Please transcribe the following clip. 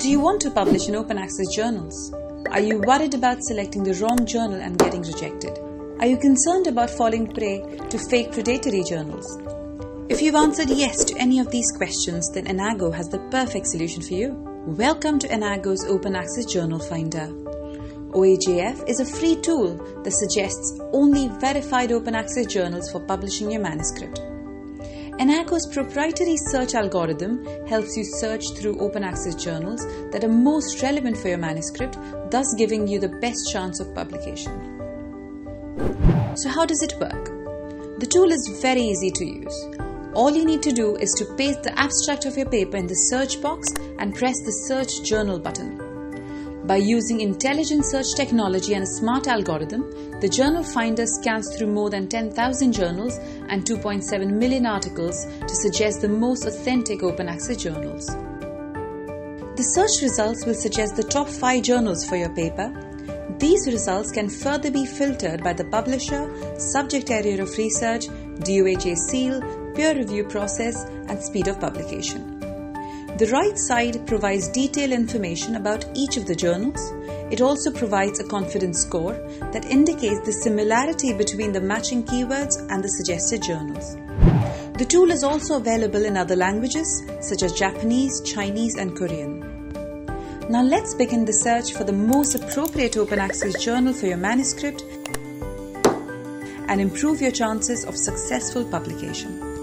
Do you want to publish in open access journals? Are you worried about selecting the wrong journal and getting rejected? Are you concerned about falling prey to fake predatory journals? If you've answered yes to any of these questions, then Enago has the perfect solution for you. Welcome to Enago's Open Access Journal Finder. OAJF is a free tool that suggests only verified open access journals for publishing your manuscript. Enago's proprietary search algorithm helps you search through open access journals that are most relevant for your manuscript, thus giving you the best chance of publication. So, how does it work? The tool is very easy to use. All you need to do is to paste the abstract of your paper in the search box and press the Search Journal button. By using intelligent search technology and a smart algorithm, the Journal Finder scans through more than 10,000 journals and 2.7 million articles to suggest the most authentic open access journals. The search results will suggest the top 5 journals for your paper. These results can further be filtered by the publisher, subject area of research, DOAJ seal, peer review process, and speed of publication. The right side provides detailed information about each of the journals. It also provides a confidence score that indicates the similarity between the matching keywords and the suggested journals. The tool is also available in other languages such as Japanese, Chinese, and Korean. Now let's begin the search for the most appropriate open access journal for your manuscript and improve your chances of successful publication.